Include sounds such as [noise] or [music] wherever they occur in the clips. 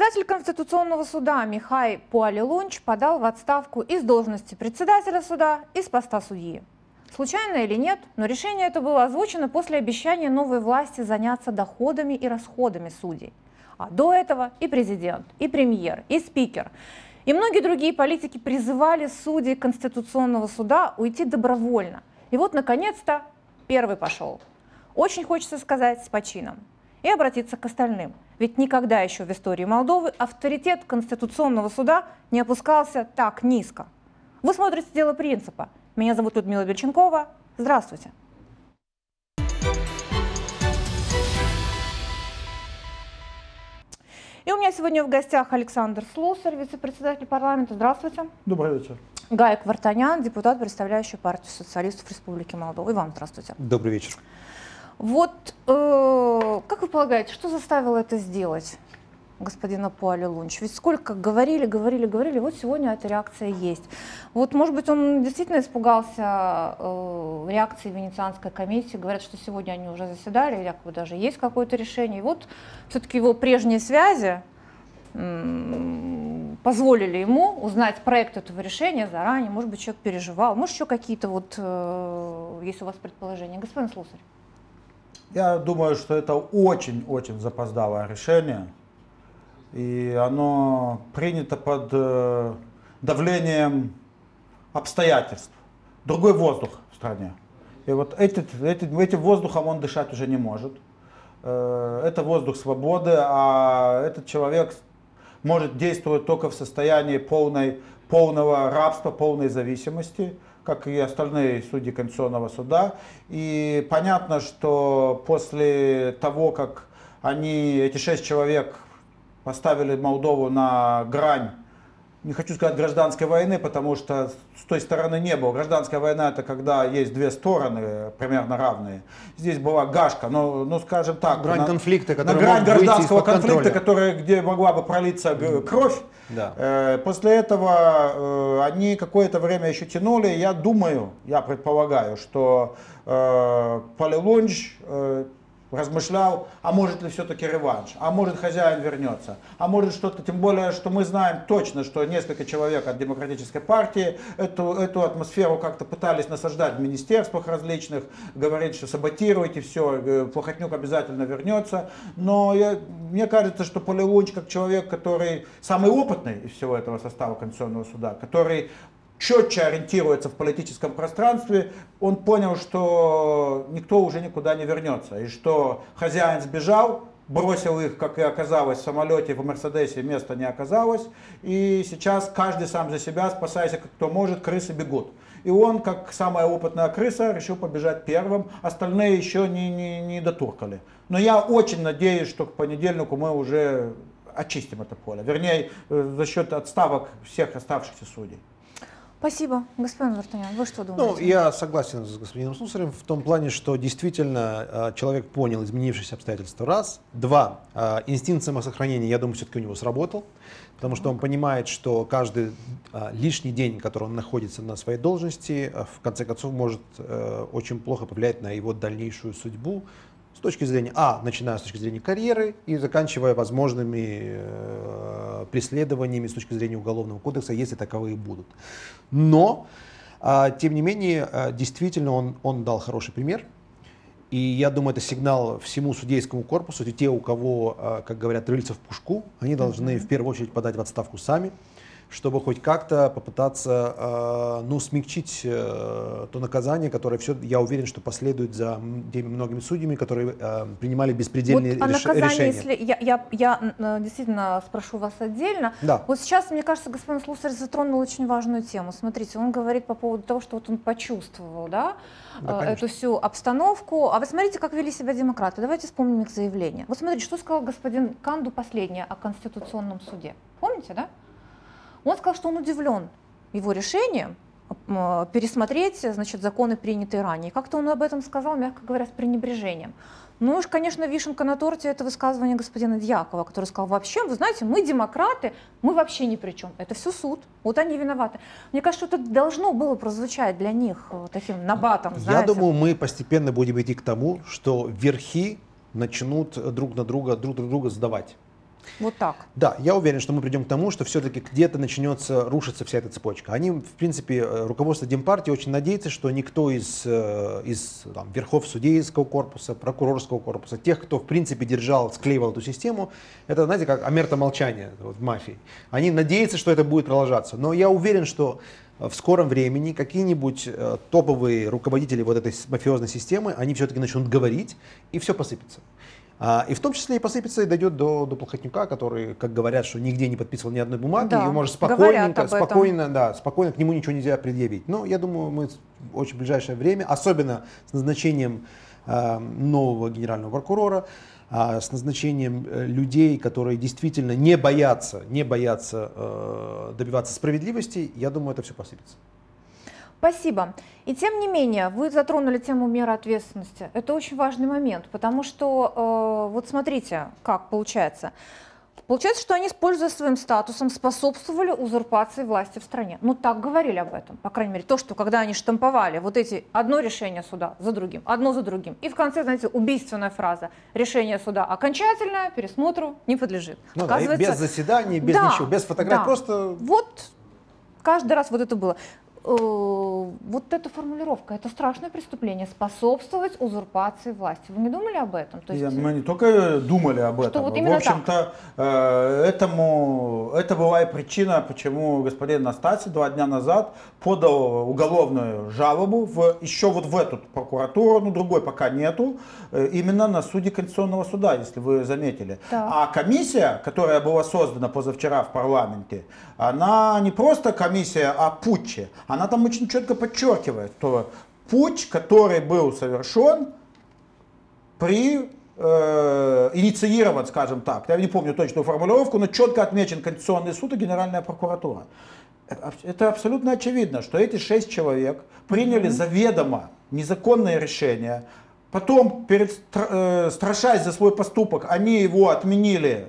Председатель Конституционного суда Михай Пуалилунч подал в отставку из должности председателя суда и с поста судьи. Случайно или нет, но решение это было озвучено после обещания новой власти заняться доходами и расходами судей. А до этого и президент, и премьер, и спикер, и многие другие политики призывали судей Конституционного суда уйти добровольно. И вот, наконец-то, первый пошел. Очень хочется сказать с почином и обратиться к остальным. Ведь никогда еще в истории Молдовы авторитет Конституционного суда не опускался так низко. Вы смотрите «Дело принципа». Меня зовут Людмила Бельченкова. Здравствуйте. И у меня сегодня в гостях Александр Слусарь, вице-председатель парламента. Здравствуйте. Добрый вечер. Гая Квартанян, депутат, представляющий партию социалистов Республики Молдова. И вам здравствуйте. Добрый вечер. Вот э, как вы полагаете, что заставило это сделать господина Пуали Лунч? Ведь сколько говорили, говорили, говорили, вот сегодня эта реакция есть. Вот, может быть, он действительно испугался э, реакции Венецианской комиссии. Говорят, что сегодня они уже заседали, якобы даже есть какое-то решение. И вот все-таки его прежние связи позволили ему узнать проект этого решения заранее. Может быть, человек переживал. Может, еще какие-то вот, э, есть у вас предположения. Господин Слусарь. Я думаю, что это очень-очень запоздалое решение. И оно принято под э, давлением обстоятельств. Другой воздух в стране. И вот этот, этим, этим воздухом он дышать уже не может. Э, это воздух свободы, а этот человек может действовать только в состоянии полной, полного рабства, полной зависимости как и остальные судьи Конституционного суда. И понятно, что после того, как они, эти шесть человек, поставили Молдову на грань не хочу сказать гражданской войны, потому что с той стороны не было. Гражданская война это когда есть две стороны примерно равные. Здесь была гашка, но, ну скажем так. Грань на, конфликта, на грань гражданского конфликта, которая, где могла бы пролиться кровь. Да. Э, после этого э, они какое-то время еще тянули. Я думаю, я предполагаю, что э, Полилунч э, размышлял, а может ли все-таки реванш, а может хозяин вернется, а может что-то, тем более, что мы знаем точно, что несколько человек от демократической партии эту, эту атмосферу как-то пытались насаждать в министерствах различных, говорить, что саботируйте все, э, Плохотнюк обязательно вернется, но я, мне кажется, что Полилунч как человек, который самый опытный из всего этого состава Конституционного суда, который четче ориентируется в политическом пространстве, он понял, что никто уже никуда не вернется, и что хозяин сбежал, бросил их, как и оказалось, в самолете, в Мерседесе места не оказалось, и сейчас каждый сам за себя, спасаясь как кто может, крысы бегут. И он, как самая опытная крыса, решил побежать первым, остальные еще не, не, не дотуркали. Но я очень надеюсь, что к понедельнику мы уже очистим это поле, вернее, э, за счет отставок всех оставшихся судей. Спасибо. Господин Вартанян, вы что думаете? Ну, я согласен с господином Слусарем в том плане, что действительно а, человек понял изменившиеся обстоятельства, раз. Два, а, инстинкт самосохранения, я думаю, все-таки у него сработал, потому что он понимает, что каждый а, лишний день, который он находится на своей должности, в конце концов может э, очень плохо повлиять на его дальнейшую судьбу, с точки зрения, а, начиная с точки зрения карьеры и заканчивая возможными э, преследованиями с точки зрения Уголовного кодекса, если таковые будут. Но, э, тем не менее, э, действительно он, он дал хороший пример. И я думаю, это сигнал всему судейскому корпусу. И те, у кого, э, как говорят, рыльца в пушку, они должны в первую очередь подать в отставку сами чтобы хоть как-то попытаться э, ну, смягчить э, то наказание, которое все, я уверен, что последует за теми многими судьями, которые э, принимали беспредельные вот, реш... наказание, решения. Если я, я, я действительно спрошу вас отдельно. Да. Вот сейчас, мне кажется, господин Слусарь затронул очень важную тему. Смотрите, он говорит по поводу того, что вот он почувствовал, да, да эту всю обстановку. А вы смотрите, как вели себя демократы. Давайте вспомним их заявление. Вот смотрите, что сказал господин Канду последнее о Конституционном суде. Помните, да? Он сказал, что он удивлен его решением пересмотреть значит, законы, принятые ранее. Как-то он об этом сказал, мягко говоря, с пренебрежением. Ну уж, конечно, вишенка на торте это высказывание господина Дьякова, который сказал, вообще, вы знаете, мы демократы, мы вообще ни при чем. Это все суд, вот они виноваты. Мне кажется, что это должно было прозвучать для них э, таким набатом, знаете. Я думаю, мы постепенно будем идти к тому, что верхи начнут друг на друга, друг на друга сдавать. Вот так. Да, я уверен, что мы придем к тому, что все-таки где-то начнется рушиться вся эта цепочка. Они, в принципе, э, руководство Демпартии очень надеется, что никто из, э, из там, верхов судейского корпуса, прокурорского корпуса, тех, кто, в принципе, держал, склеивал эту систему, это, знаете, как омерта молчания вот, в мафии. Они надеются, что это будет продолжаться. Но я уверен, что в скором времени какие-нибудь э, топовые руководители вот этой мафиозной системы, они все-таки начнут говорить, и все посыпется. А, и в том числе и посыпется и дойдет до, до Плохотнюка, который, как говорят, что нигде не подписывал ни одной бумаги, да, и может спокойненько, спокойно, да, спокойно к нему ничего нельзя предъявить. Но я думаю, мы в очень ближайшее время, особенно с назначением э, нового генерального прокурора, э, с назначением э, людей, которые действительно не боятся, не боятся э, добиваться справедливости, я думаю, это все посыпется. Спасибо. И тем не менее, вы затронули тему меры ответственности. Это очень важный момент, потому что, э, вот смотрите, как получается. Получается, что они, используя своим статусом, способствовали узурпации власти в стране. Ну, так говорили об этом. По крайней мере, то, что когда они штамповали вот эти одно решение суда за другим, одно за другим. И в конце, знаете, убийственная фраза. Решение суда окончательное, пересмотру не подлежит. Ну, да, без заседаний, без да, ничего, без фотографий, да. просто... Вот каждый раз вот это было. Э, вот эта формулировка, это страшное преступление, способствовать узурпации власти. Вы не думали об этом? То есть, Мы не только думали об этом. Вот в общем-то, э, этому, это была и причина, почему господин Настаси два дня назад подал уголовную жалобу в, еще вот в эту прокуратуру, ну другой пока нету, э, именно на суде Конституционного суда, если вы заметили. Да. А комиссия, которая была создана позавчера в парламенте, она не просто комиссия о путче, она там очень четко подчеркивает, что путь, который был совершен при э, инициирован, скажем так, я не помню точную формулировку, но четко отмечен Конституционный суд и Генеральная прокуратура. Это абсолютно очевидно, что эти шесть человек приняли заведомо незаконное решение, потом, перед, э, страшась за свой поступок, они его отменили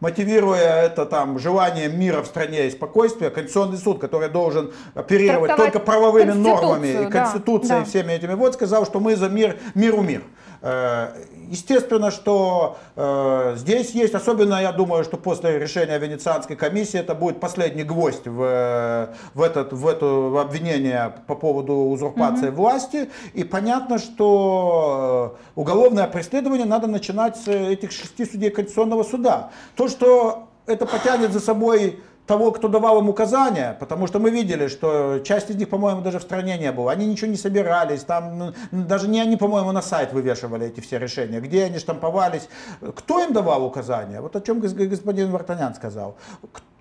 мотивируя это там желанием мира в стране и спокойствия, Конституционный суд, который должен оперировать Трактовать только правовыми нормами и Конституцией, да, и всеми этими, вот сказал, что мы за мир, миру мир. Э, естественно, что э, здесь есть, особенно я думаю, что после решения Венецианской комиссии это будет последний гвоздь в, в, этот, в это обвинение по поводу узурпации угу. власти. И понятно, что э, уголовное преследование надо начинать с этих шести судей Конституционного суда. То, что это потянет за собой того, кто давал им указания, потому что мы видели, что часть из них, по-моему, даже в стране не было. Они ничего не собирались, там даже не они, по-моему, на сайт вывешивали эти все решения, где они штамповались. Кто им давал указания? Вот о чем господин Вартанян сказал.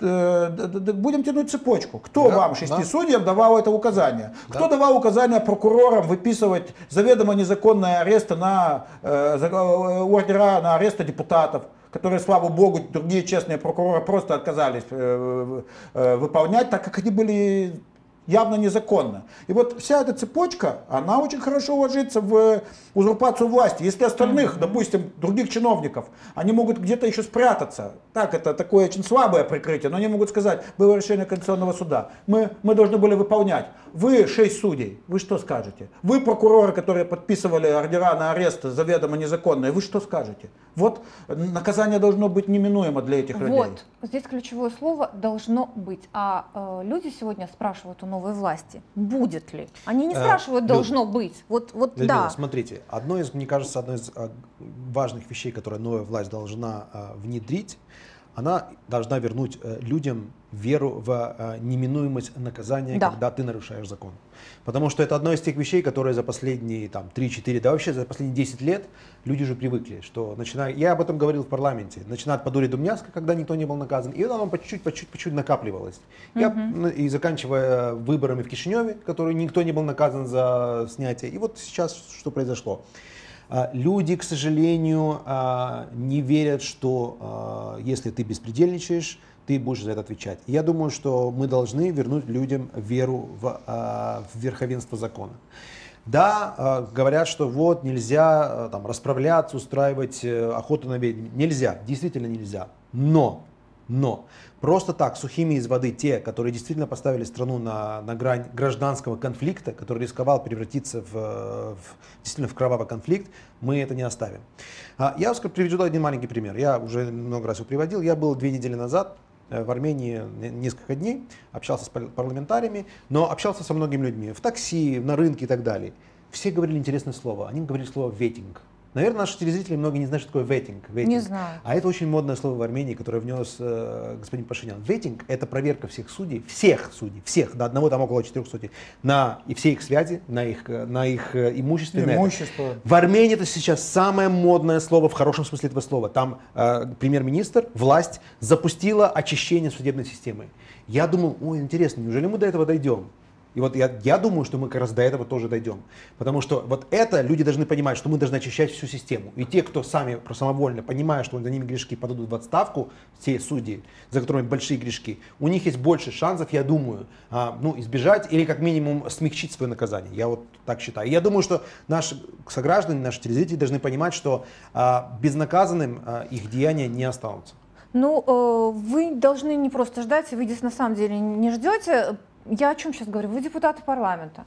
Э, будем тянуть цепочку. Кто да, вам, шести да. судьям, давал это указание? Да. Кто давал указание прокурорам выписывать заведомо незаконные аресты на э, э ордера на аресты депутатов? Которые, слава богу, другие честные прокуроры просто отказались э, э, выполнять, так как они были явно незаконно. И вот вся эта цепочка, она очень хорошо ложится в узурпацию власти. Если остальных, mm-hmm. допустим, других чиновников, они могут где-то еще спрятаться. Так, это такое очень слабое прикрытие, но они могут сказать, было решение Конституционного суда, мы, мы должны были выполнять. Вы шесть судей, вы что скажете? Вы прокуроры, которые подписывали ордера на арест заведомо незаконные, вы что скажете? Вот наказание должно быть неминуемо для этих вот. людей. Вот, здесь ключевое слово «должно быть». А э, люди сегодня спрашивают у новой власти, будет ли? Они не э, спрашивают «должно быть». Вот, вот Людмила, да. смотрите, одно из, мне кажется, одно из а, важных вещей, которые новая власть должна а, внедрить, она должна вернуть э, людям веру в э, неминуемость наказания, да. когда ты нарушаешь закон. Потому что это одно из тех вещей, которые за последние там, 3-4, да вообще за последние 10 лет люди уже привыкли, что начиная, я об этом говорил в парламенте, начинает по дуре Думняска, когда никто не был наказан, и оно по чуть-чуть, по чуть-чуть, по чуть накапливалось. Угу. Я, ну, и заканчивая выборами в Кишиневе, которые никто не был наказан за снятие, и вот сейчас что произошло. А, люди, к сожалению, а, не верят, что а, если ты беспредельничаешь, ты будешь за это отвечать. Я думаю, что мы должны вернуть людям веру в, в верховенство закона. Да, говорят, что вот нельзя там, расправляться, устраивать э, охоту на ведьм. Нельзя, действительно нельзя. Но Но просто так, сухими из воды, те, которые действительно поставили страну на, на грань гражданского конфликта, который рисковал превратиться в, в действительно в кровавый конфликт, мы это не оставим. А, я приведу один маленький пример. Я уже много раз его приводил. Я был две недели назад э, в Армении несколько дней, общался с парламентариями, но общался со многими людьми в такси, на рынке и так далее. Все говорили интересное слово. Они говорили слово «ветинг». Наверное, наши телезрители многие не знают, что такое ветинг. Не знаю. А это очень модное слово в Армении, которое внес э, господин Пашинян. Ветинг – это проверка всех судей, всех судей, всех, до одного там около четырех судей, на и все их связи, на их, на их э, имущество. Имущество. В Армении это сейчас самое модное слово в хорошем смысле этого слова. Там э, премьер-министр, власть запустила очищение судебной системы. Я думал, ой, интересно, неужели мы до этого дойдем? И вот я, я думаю, что мы как раз до этого тоже дойдем. Потому что вот это люди должны понимать, что мы должны очищать всю систему. И те, кто сами самовольно понимают, что за ними грешки подадут в отставку, те судьи, за которыми большие грешки, у них есть больше шансов, я думаю, а, ну, избежать или как минимум смягчить свое наказание. Я вот так считаю. Я думаю, что наши сограждане, наши телезрители должны понимать, что а, безнаказанным а, их деяния не останутся. Ну, э, вы должны не просто ждать, вы здесь на самом деле не ждете я о чем сейчас говорю? Вы депутаты парламента.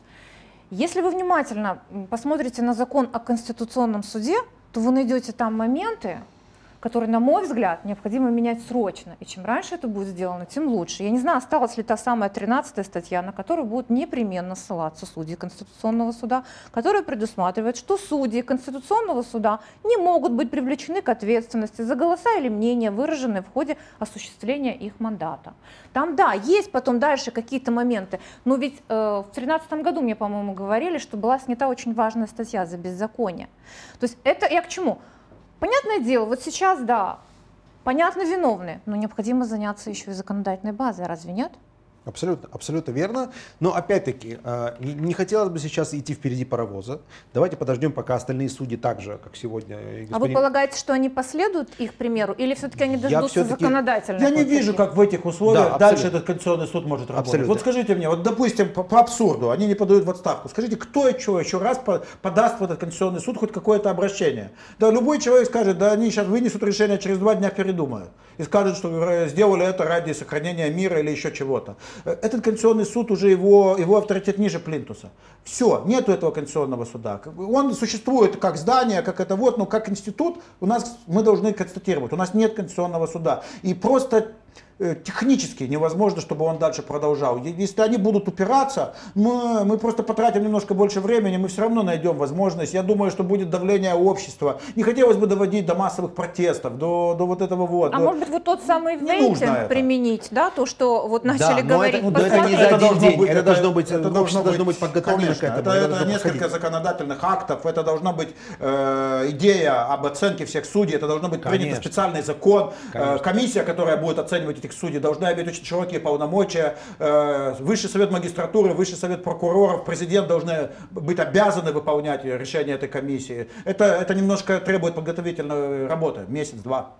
Если вы внимательно посмотрите на закон о Конституционном суде, то вы найдете там моменты, который, на мой взгляд, необходимо менять срочно. И чем раньше это будет сделано, тем лучше. Я не знаю, осталась ли та самая 13 статья, на которую будут непременно ссылаться судьи Конституционного суда, которая предусматривает, что судьи Конституционного суда не могут быть привлечены к ответственности за голоса или мнения, выраженные в ходе осуществления их мандата. Там, да, есть потом дальше какие-то моменты, но ведь э, в 2013 году мне, по-моему, говорили, что была снята очень важная статья за беззаконие. То есть это я к чему? Понятное дело, вот сейчас, да, понятно виновны, но необходимо заняться еще и законодательной базой, разве нет? Абсолютно, абсолютно верно. Но опять-таки, а, не хотелось бы сейчас идти впереди паровоза. Давайте подождем, пока остальные судьи так же, как сегодня. Господин... А вы полагаете, что они последуют их примеру, или все-таки они дождутся законодательной? Я не вижу, как в этих условиях да, дальше этот Конституционный суд может работать. Абсолютно. Вот скажите мне, вот допустим, по, по абсурду, они не подают в отставку. Скажите, кто еще, еще раз подаст в этот Конституционный суд хоть какое-то обращение? Да, любой человек скажет, да они сейчас вынесут решение, через два дня передумают. И скажут, что э, сделали это ради сохранения мира или еще чего-то. Этот Конституционный суд уже его, его авторитет ниже Плинтуса. Все, нету этого Конституционного суда. Он существует как здание, как это вот, но как институт у нас, мы должны констатировать, у нас нет Конституционного суда. И просто технически невозможно, чтобы он дальше продолжал. Если они будут упираться, мы, мы просто потратим немножко больше времени, мы все равно найдем возможность. Я думаю, что будет давление общества. Не хотелось бы доводить до массовых протестов, до, до вот этого вот. А может быть вот тот самый вейтинг применить, да, то, что вот начали да, говорить. Это, это не за один день, быть, это, должно быть, это должно, должно быть подготовлено конечно, к этому. Это, это, это несколько законодательных актов, это должна быть э, идея об оценке всех судей, это должно быть конечно. принят специальный закон, э, комиссия, которая будет оценивать эти этих судей должны иметь очень широкие полномочия. Э, Высший совет магистратуры, Высший совет прокуроров, президент должны быть обязаны выполнять решения этой комиссии. Это, это немножко требует подготовительной работы, месяц-два.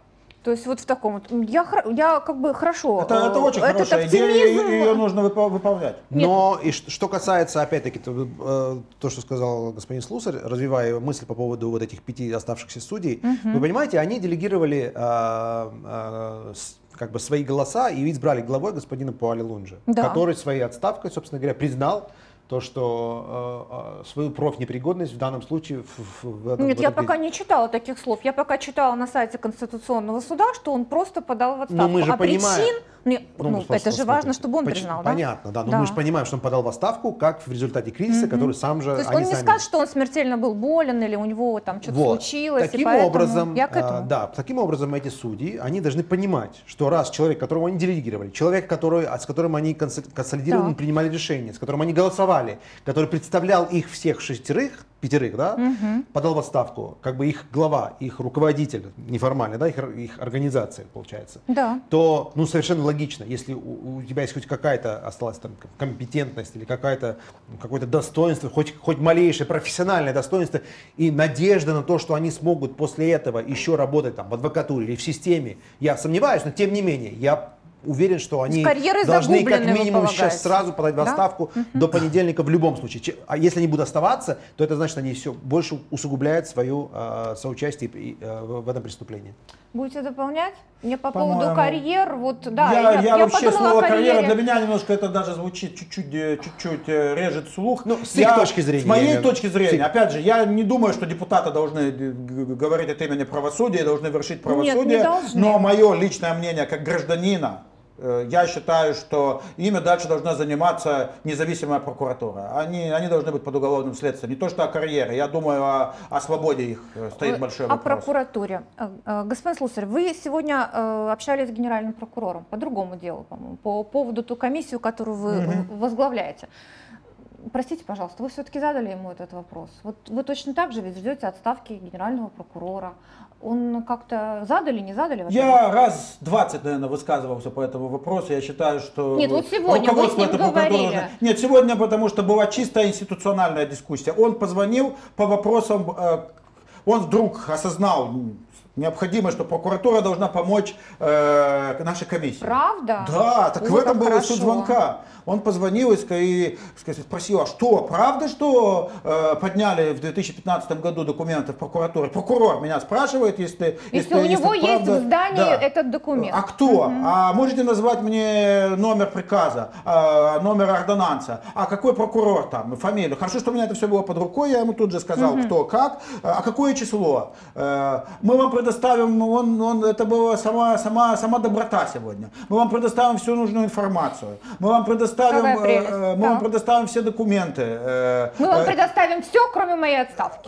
То есть вот в таком вот. Я, я как бы хорошо. Это, это очень Этот хорошая оптимизм... идея, ее нужно выполнять. Но и что касается, опять-таки, то, э, то, что сказал господин Слусарь, развивая мысль по поводу вот этих пяти оставшихся судей, угу. вы понимаете, они делегировали э, э, как бы свои голоса и избрали главой господина Пуали Лунжи, да. который своей отставкой, собственно говоря, признал то, что э, э свою профнепригодность в данном случае... В, в этом, Нет, в я пока не читала таких слов. Я пока читала на сайте Конституционного суда, что он просто подал в отставку. Но мы же а понимаем... причин ну, ну, это же важно, чтобы он Поч- признал, да? Понятно, да. Но да. мы же понимаем, что он подал в отставку, как в результате кризиса, mm-hmm. который сам же... То есть он не сами... скажет, что он смертельно был болен или у него там что-то вот. случилось. Таким поэтому... образом, я к этому. А, да, таким образом эти судьи, они должны понимать, что раз человек, которого они делегировали, человек, который, с которым они консолидированно да. принимали решения, с которым они голосовали, который представлял их всех шестерых, пятерых, да, угу. подал в отставку, как бы их глава, их руководитель неформальный, да, их, их организация, получается, да. то, ну, совершенно логично, если у, у тебя есть хоть какая-то осталась там компетентность или какая-то, какое-то достоинство, хоть, хоть малейшее профессиональное достоинство и надежда на то, что они смогут после этого еще работать там в адвокатуре или в системе, я сомневаюсь, но тем не менее, я уверен, что они должны как минимум сейчас сразу подать в отставку да? до понедельника в любом случае. А если они будут оставаться, то это значит, они все больше усугубляют свое э, соучастие э, в этом преступлении. Будете дополнять? Мне по, по поводу карьер, вот да. Я, я, я вообще слово карьера для меня немножко это даже звучит чуть-чуть, э, чуть-чуть э, режет слух. Ну, с я, их точки зрения. С моей точки зрения, опять же, я не думаю, что депутаты должны говорить от имени правосудия, должны вершить правосудие. Нет, не должны. Но мое личное мнение как гражданина, Э, я считаю, что ими дальше должна заниматься независимая прокуратура. Они, они должны быть под уголовным следствием. Не то что о карьере, я думаю, о, о свободе их э, стоит большой вопрос. О прокуратуре. Э, господин Слусарь, вы сегодня общались с генеральным прокурором по другому делу, по-моему, по поводу ту комиссию, которую вы угу. возглавляете. Простите, пожалуйста, вы все-таки задали ему этот вопрос. Вот вы точно так же ведь ждете отставки генерального прокурора. Он как-то задали, не задали? Я раз 20, наверное, высказывался по этому вопросу. Я считаю, что Нет, вот сегодня вы с ним говорили. Нет, сегодня, потому что была чистая институциональная дискуссия. Он позвонил по вопросам, э, он вдруг осознал, необходимо, что прокуратура должна помочь э, нашей комиссии. Правда? Да, так Ой, в этом был суть звонка. Он позвонил и спросил, а что, правда, что э, подняли в 2015 году документы в прокуратуре? Прокурор меня спрашивает, если... Если, если у него если есть правда, в здании да. этот документ. А кто? Угу. А можете назвать мне номер приказа, э, номер ордонанса? А какой прокурор там, фамилию? Хорошо, что у меня это все было под рукой, я ему тут же сказал, угу. кто, как, а какое число. Э, мы вам предоставим, он, он, это была сама, сама, сама доброта сегодня. Мы вам предоставим всю нужную информацию. Мы вам предоставим э, э, мы да. вам предоставим все документы. Э, мы вам предоставим все, кроме моей отставки.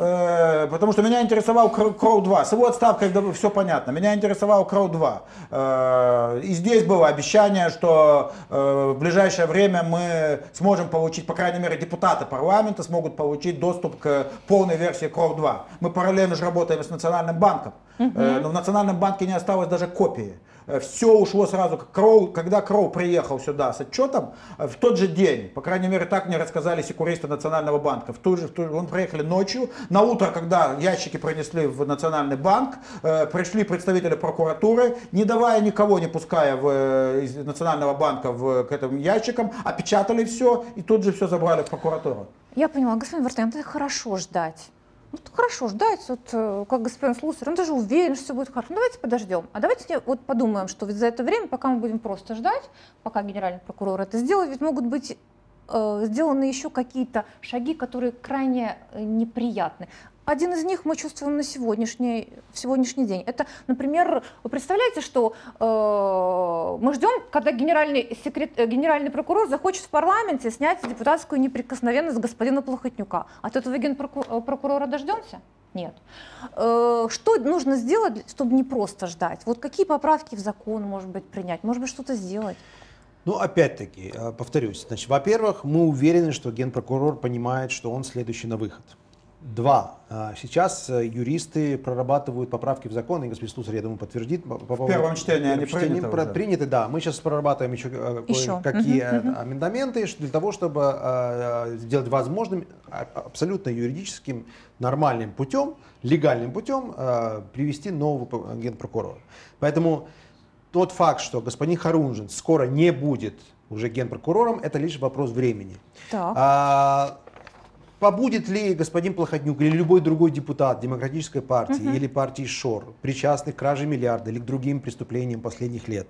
Потому что меня интересовал Кроу 2. С его отставкой все понятно. Меня интересовал Кроу 2. И здесь было обещание, что в ближайшее время мы сможем получить, по крайней мере, депутаты парламента смогут получить доступ к полной версии Кроу 2. Мы параллельно же работаем с Национальным банком. Угу. Но в Национальном банке не осталось даже копии. Э, все ушло сразу. Кроу, когда Кроу приехал сюда с отчетом, э, в тот же день, по крайней мере так мне рассказали секуристы Национального банка, в ту же, в ту, он приехали ночью, на утро, когда ящики принесли в Национальный банк, э, пришли представители прокуратуры, не давая никого, не пуская в, э, из Национального банка в, к этим ящикам, опечатали все и тут же все забрали в прокуратуру. Я поняла, господин Вартан, это хорошо ждать. Ну, хорошо, ждать, вот, э, как господин Слусарь, он даже уверен, что все будет хорошо. Ну, давайте подождем. А давайте вот подумаем, что ведь за это время, пока мы будем просто ждать, пока генеральный прокурор это сделает, ведь могут быть э, сделаны еще какие-то шаги, которые крайне э, неприятны. Один из них мы чувствуем на сегодняшний, в сегодняшний день. Это, например, вы представляете, что э, мы ждем, когда генеральный, секрет, э, генеральный прокурор захочет в парламенте снять депутатскую неприкосновенность господина Плохотнюка. От этого генпрокурора дождемся? Нет. Э, что нужно сделать, чтобы не просто ждать? Вот какие поправки в закон, может быть, принять? Может быть, что-то сделать? Ну, опять-таки, э, повторюсь. Значит, во-первых, мы уверены, что генпрокурор понимает, что он следующий на выход. Два. А, сейчас э, юристы прорабатывают поправки в закон, и господин Слусарь, я думаю, подтвердит. По, в первом чтении они приняты про, приняты, да. Мы сейчас прорабатываем еще, э, еще. какие угу, амендменты для того, чтобы э, сделать возможным а, абсолютно юридическим, нормальным путем, легальным путем привести нового генпрокурора. Поэтому тот факт, что господин Харунжин скоро не будет уже генпрокурором, это лишь вопрос времени. Так. А, Побудет ли господин Плохотнюк или любой другой депутат Демократической партии угу. или партии ШОР причастный к краже миллиарда или к другим преступлениям последних лет,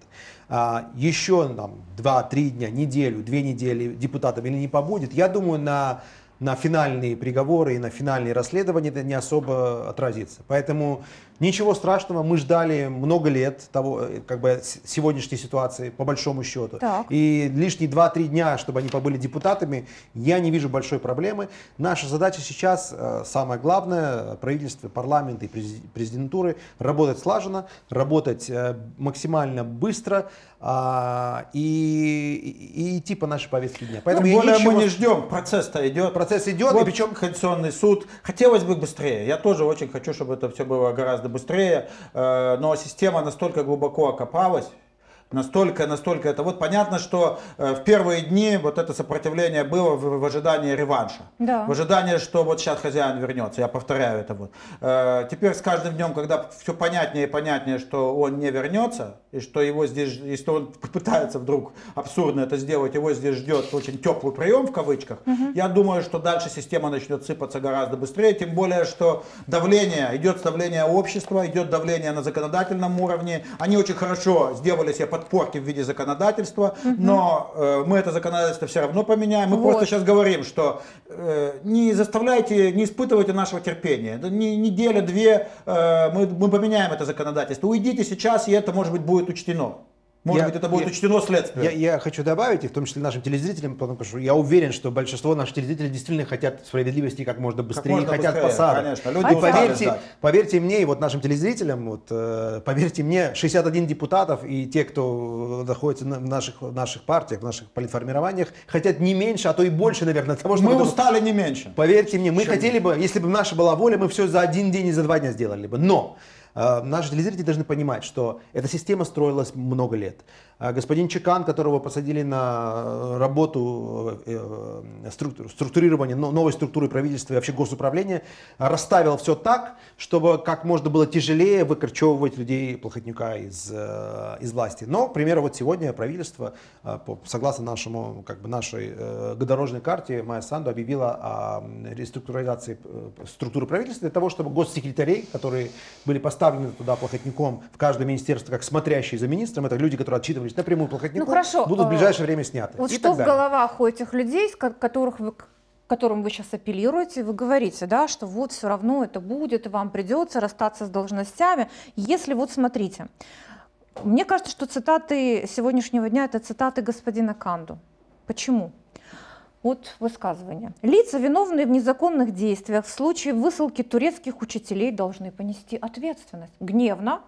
а, еще там, 2-3 дня, неделю, две недели депутатом или не побудет, я думаю, на на финальные приговоры и на финальные расследования это не особо отразится. Поэтому Ничего страшного, мы ждали много лет того, э, как бы сегодняшней ситуации, по большому счету. Так. И лишние 2-3 дня, чтобы они побыли депутатами, я не вижу большой проблемы. Наша задача сейчас, э, самое главное, правительство, парламент и президентуры, работать слаженно, работать э, максимально быстро а, и, и идти по нашей повестке дня. Поэтому Тем более ничего... мы не ждем, процесс-то идет. Процесс идет, вот и причем Конституционный суд. Хотелось бы быстрее. Я тоже очень хочу, чтобы это все было гораздо быстрее, э, но система настолько глубоко окопалась, Настолько, настолько это. Вот понятно, что э, в первые дни вот это сопротивление было в, в ожидании реванша. Да. В ожидании, что вот сейчас хозяин вернется. Я повторяю это вот. Э, теперь с каждым днем, когда все понятнее и понятнее, что он не вернется, и что его здесь, если он [laughs] попытается вдруг абсурдно это сделать, его здесь ждет очень теплый прием в кавычках, угу. я думаю, что дальше система начнет сыпаться гораздо быстрее. Тем более, что давление, идет давление общества, идет давление на законодательном уровне. Они очень хорошо сделали себе подпорки в виде законодательства, угу. но э, мы это законодательство все равно поменяем. Мы вот. просто сейчас говорим, что э, не заставляйте, не испытывайте нашего терпения. Не, неделя, две, э, мы, мы поменяем это законодательство. Уйдите сейчас, и это, может быть, будет учтено. Может я, быть, это будет я, учтено следствие. Я, я хочу добавить, и в том числе нашим телезрителям, потому что я уверен, что большинство наших телезрителей действительно хотят справедливости как можно быстрее, как можно хотят быстрее, посадок. Конечно, люди и поверьте, поверьте мне, и вот нашим телезрителям, вот, э, поверьте мне, 61 депутатов и те, кто находится в наших, в наших партиях, в наших политформированиях, хотят не меньше, а то и больше, наверное, того, чтобы... Мы устали не меньше. Поверьте мне, мы Чем? хотели бы, если бы наша была воля, мы все за один день и за два дня сделали бы. Но Э, наши телезрители должны понимать, что эта система строилась много лет. А господин Чекан, которого посадили на э, работу э, э, структурирования новой структуры правительства и вообще госуправления, расставил все так, чтобы как можно было тяжелее выкорчевывать людей Плохотнюка из, из власти. Но, к примеру, вот сегодня правительство, согласно нашему, как бы нашей дорожной карте, Майя Санду объявила о реструктуризации структуры правительства для того, чтобы госсекретарей, которые были поставлены туда Плохотнюком в каждое министерство как смотрящие за министром, это люди, которые отчитывались напрямую плохотников, ну, хорошо. будут в а, ближайшее время сняты. Вот что в головах у этих людей, которых вы которым вы сейчас апеллируете, вы говорите, да, что вот все равно это будет, и вам придется расстаться с должностями. Если вот смотрите, мне кажется, что цитаты сегодняшнего дня это цитаты господина Канду. Почему? Вот высказывание. Лица, виновные в незаконных действиях в случае высылки турецких учителей, должны понести ответственность. Гневно,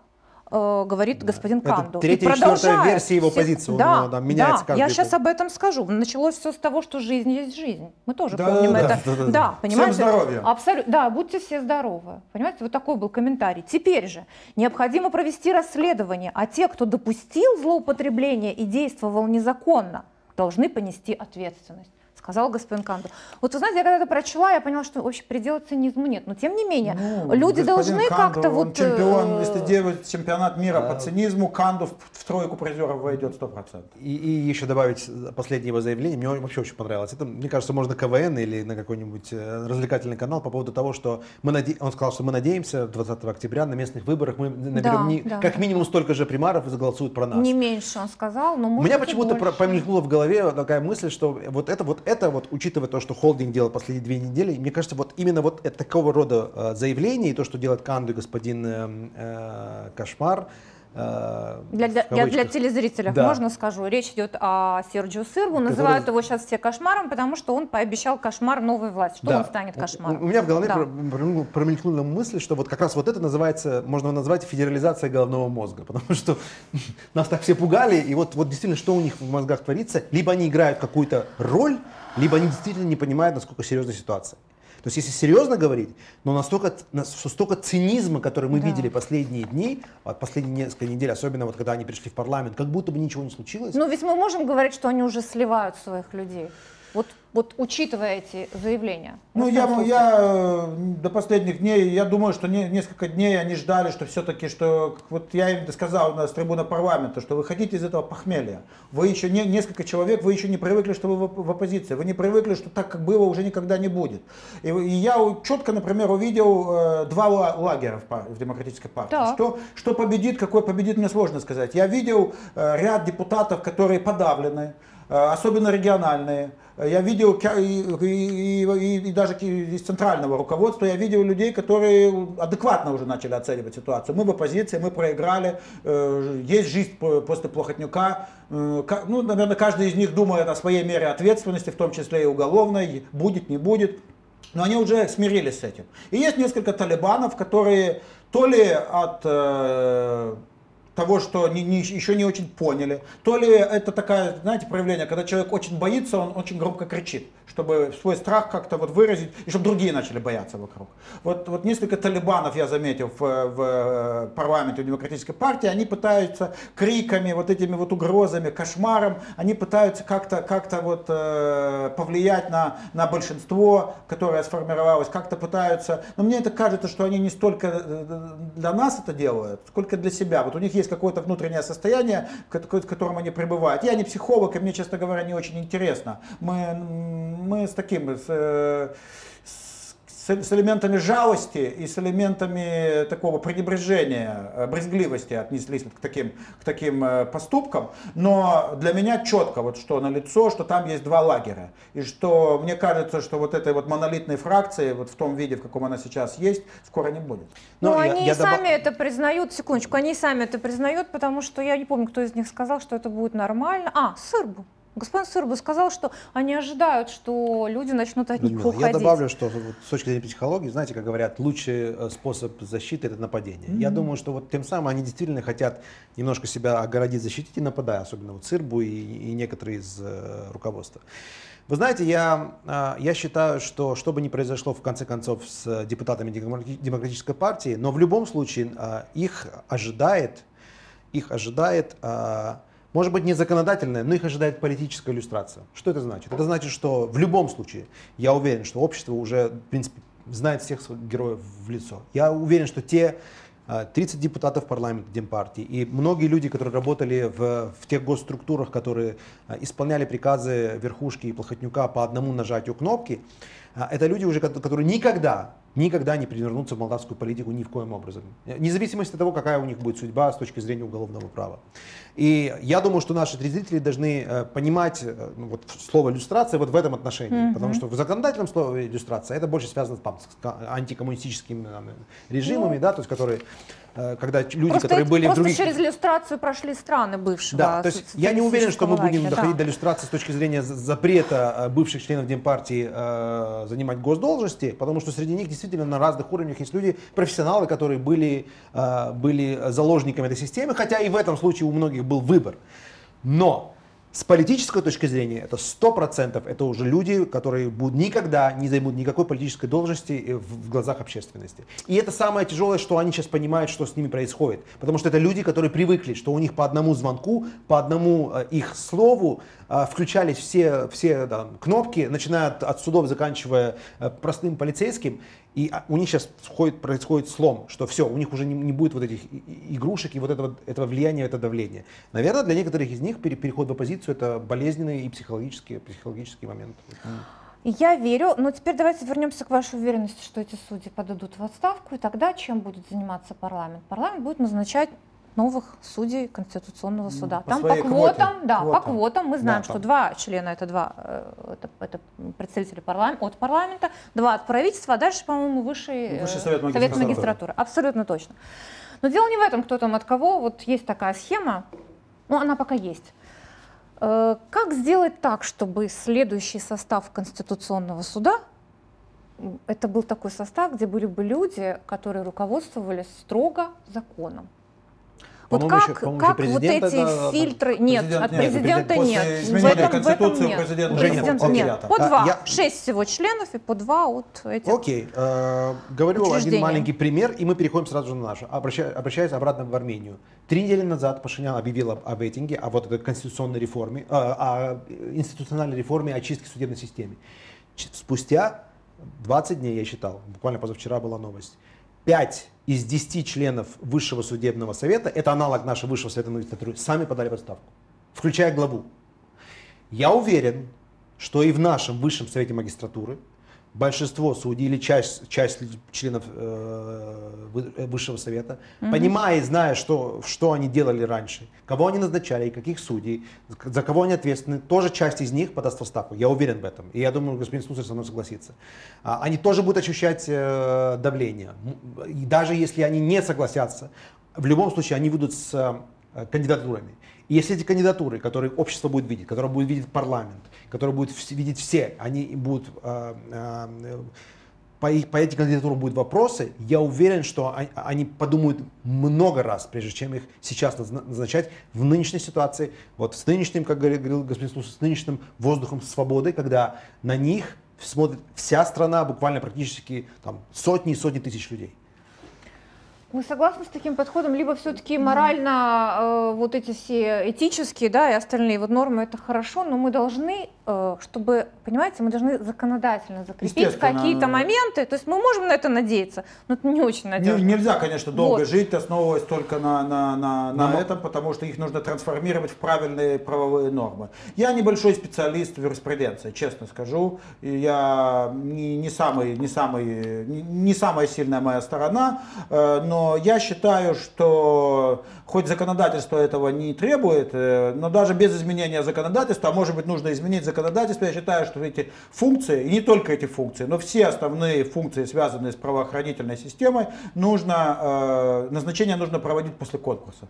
э, говорит да. господин Канду. Это третья и четвертая версия его позиции, да, он да, меняется да, Я год. сейчас об этом скажу. Началось все с того, что жизнь есть жизнь. Мы тоже да, помним да, это. Да, да, да, да, понимаете? Всем здоровья. Абсолютно. Да, будьте все здоровы. Понимаете, вот такой был комментарий. Теперь же необходимо провести расследование, а те, кто допустил злоупотребление и действовал незаконно, должны понести ответственность сказал господин Канду. Вот вы знаете, я когда это прочла, я поняла, что вообще предела цинизму нет. Но тем не менее, ну, люди должны как-то вот... чемпион, э, если делать чемпионат мира а... по цинизму, Канду в, в тройку призеров войдет 100%. И, и еще добавить последнее его заявление, мне вообще очень понравилось. Это, мне кажется, можно КВН или на какой-нибудь э, развлекательный канал по поводу того, что мы наде... он сказал, что мы надеемся 20 октября на местных выборах мы наберем да, не... да. как минимум столько же примаров и заголосуют про нас. Не меньше, он сказал, но У меня почему-то промелькнула в голове такая мысль, что вот это вот это вот, учитывая то, что холдинг делал последние две недели, мне кажется, вот именно вот это такого рода э, заявления и то, что делает Канду и господин э, э, Кошмар, э, для, для, для, телезрителей да. можно скажу. Речь идет о Серджио Сырву. Который... Называют его сейчас все кошмаром, потому что он пообещал кошмар новой власти. Что да. он станет кошмаром? У, меня в голове да. промелькнула мысль, что вот как раз вот это называется, можно назвать федерализация головного мозга. [laughs] Потому что нас так все пугали, и вот, вот действительно, что у них в мозгах творится, либо они играют какую-то роль, либо они действительно не понимают, насколько серьезна ситуация. То есть, если серьезно говорить, но настолько, столько цинизма, который мы да. видели последние дни, последние несколько недель, особенно вот когда они пришли в парламент, как будто бы ничего не случилось. Ну, ведь мы можем говорить, что они уже сливают своих людей. Вот вот учитывая эти заявления? Ну, я, я э, до последних дней, я думаю, что не, несколько дней они ждали, что все-таки, что вот я им сказал на с трибуны парламента, что вы хотите из этого похмелья. Вы еще не, несколько человек, вы еще не привыкли, что вы в, в оппозиции. Вы не привыкли, что так, как было, уже никогда не будет. И, и я четко, например, увидел э, два лагеря в, в демократической партии. Да. Что, что победит, какой победит, мне сложно сказать. Я видел э, ряд депутатов, которые подавлены, особенно региональные. Я видел и, и, и, и даже из центрального руководства, я видел людей, которые адекватно уже начали оценивать ситуацию. Мы в оппозиции, мы проиграли, э, есть жизнь после Плохотнюка. Э, ну, наверное, каждый из них думает о своей мере ответственности, в том числе и уголовной, будет, не будет. Но они уже смирились с этим. И есть несколько талибанов, которые то ли от э, того, что не, не, еще не очень поняли, то ли это такая, знаете, проявление, когда человек очень боится, он очень громко кричит, чтобы свой страх как-то вот выразить, и чтобы другие начали бояться вокруг. Вот, вот несколько талибанов я заметил в, в парламенте демократической партии, они пытаются криками, вот этими вот угрозами, кошмаром, они пытаются как-то как вот э, повлиять на, на большинство, которое сформировалось, как-то пытаются, но мне это кажется, что они не столько э, для нас это делают, сколько для себя. Вот у них есть какое-то внутреннее состояние, в котором они пребывают. Я не психолог, и мне, честно говоря, не очень интересно. Мы, мы с таким, с, с, элементами жалости и с элементами такого пренебрежения, э, брезгливости отнеслись к таким, к таким э, поступкам. Но для меня четко, вот что на лицо, что там есть два лагеря. И что мне кажется, что вот этой вот монолитной фракции, вот в том виде, в каком она сейчас есть, скоро не будет. Ну, они я сами добав... это признают, секундочку, они сами это признают, потому что я не помню, кто из них сказал, что это будет нормально. А, Сырбу. Господин Сырбу сказал, что они ожидают, что люди начнут от них уходить. Я добавлю, что вот, с точки зрения психологии, знаете, как говорят, лучший э, способ защиты – это нападение. Mm-hmm. Я думаю, что вот тем самым они действительно хотят немножко себя огородить, защитить и нападая, особенно вот Сырбу и, и некоторые из э, руководства. Вы знаете, я, э, я считаю, что что бы ни произошло в конце концов с депутатами Демократической партии, но в любом случае э, их ожидает, их ожидает э, может быть не законодательная, но их ожидает политическая иллюстрация. Что это значит? Это значит, что в любом случае, я уверен, что общество уже, в принципе, знает всех своих героев в лицо. Я уверен, что те 30 а, депутатов парламента Демпартии и многие люди, которые работали в, в тех госструктурах, которые а, исполняли приказы верхушки и Плохотнюка по одному нажатию кнопки, а, это люди уже, которые никогда никогда не привернутся в молдавскую политику ни в коем образом. Независимо от того, какая у них будет судьба с точки зрения уголовного права. И я думаю, что наши зрители должны э, понимать э, ну, вот, слово иллюстрация вот в этом отношении. Mm-hmm. Потому что в законодательном слове иллюстрация это больше связано с антикоммунистическими режимами, mm-hmm. да, то есть которые Э, когда люди, просто которые были в других... через иллюстрацию прошли страны бывшего. Да, то есть я не уверен, что мы будем доходить да. до иллюстрации с точки зрения запрета э, бывших членов Демпартии э, занимать госдолжности, потому что среди них действительно на разных уровнях есть люди, профессионалы, которые были, э, были заложниками этой системы, хотя и в этом случае у многих был выбор. Но с политической точки зрения это сто процентов это уже люди, которые будут никогда не займут никакой политической должности в глазах общественности. И это самое тяжелое, что они сейчас понимают, что с ними происходит. Потому что это люди, которые привыкли, что у них по одному звонку, по одному э, их слову э, включались все, все да, кнопки, начиная от, от судов, заканчивая э, простым полицейским. И а, у них сейчас входит, происходит слом, что все, у них уже не, не будет вот этих игрушек и вот этого, этого влияния, этого давления. Наверное, для некоторых из них переход в оппозицию это болезненный и психологический, психологический момент. Я верю, но теперь давайте вернемся к вашей уверенности, что эти судьи подадут в отставку, и тогда чем будет заниматься парламент? Парламент будет назначать новых судей Конституционного суда. По Там по квотам, квоте. да, квотам. по квотам мы знаем, да, что два члена это два э, это, это представители парламента, от парламента, два от правительства, а дальше, по-моему, высший, высший совет, магистратуры. совет магистратуры. Абсолютно точно. Но дело не в этом, кто там от кого. Вот есть такая схема, ну она пока есть. Э, как сделать так, чтобы следующий состав Конституционного суда это был такой состав, где были бы люди, которые руководствовались строго законом? Вот как, еще, как вот эти да, фильтры... Нет, президент, от президента нет. нет. В этом, в этом президента, президента нет. нет. По два. А, я... Шесть всего членов и по два от этих Окей. Э, говорю один маленький пример, и мы переходим сразу же на наш. Обращаюсь, обращаюсь обратно в Армению. Три недели назад Пашинян объявил об, об рейтинге, о вот этой конституционной реформе, э, о институциональной реформе, очистке судебной системы. Спустя 20 дней, я считал, буквально позавчера была новость, 5 из 10 членов Высшего судебного совета, это аналог нашего Высшего совета магистратуры, сами подали в отставку, включая главу. Я уверен, что и в нашем Высшем совете магистратуры большинство судей или часть, часть членов э, Высшего Совета, угу. понимая и зная, что, что они делали раньше, кого они назначали и каких судей, за кого они ответственны, тоже часть из них подаст в отставку. Я уверен в этом. И я думаю, господин Слусарь со мной согласится. А, они тоже будут ощущать э, давление. И даже если они не согласятся, в любом случае они будут с э, кандидатурами. Если эти кандидатуры, которые общество будет видеть, которые будет видеть парламент, которые будут видеть все, они будут э, э, по, их, по этим кандидатурам будут вопросы, я уверен, что они подумают много раз, прежде чем их сейчас назначать в нынешней ситуации, вот с нынешним, как говорил господин Слус, с нынешним воздухом свободы, когда на них смотрит вся страна, буквально практически там, сотни и сотни тысяч людей. Вы согласны с таким подходом? Либо все-таки морально э, вот эти все этические, да, и остальные вот нормы это хорошо, но мы должны, чтобы, понимаете, мы должны законодательно закрепить какие-то моменты. То есть мы можем на это надеяться, но это не очень надежно. Нельзя, конечно, долго вот. жить, основываясь только на, на, на, на но... этом, потому что их нужно трансформировать в правильные правовые нормы. Я небольшой специалист в юриспруденции, честно скажу. Я не, не, самый, не, самый, не, не самая сильная моя сторона, э, но я считаю, что хоть законодательство этого не требует, э, но даже без изменения законодательства, а может быть нужно изменить законодательство, я считаю, что эти функции, и не только эти функции, но все основные функции, связанные с правоохранительной системой, нужно, э, назначение нужно проводить после конкурса.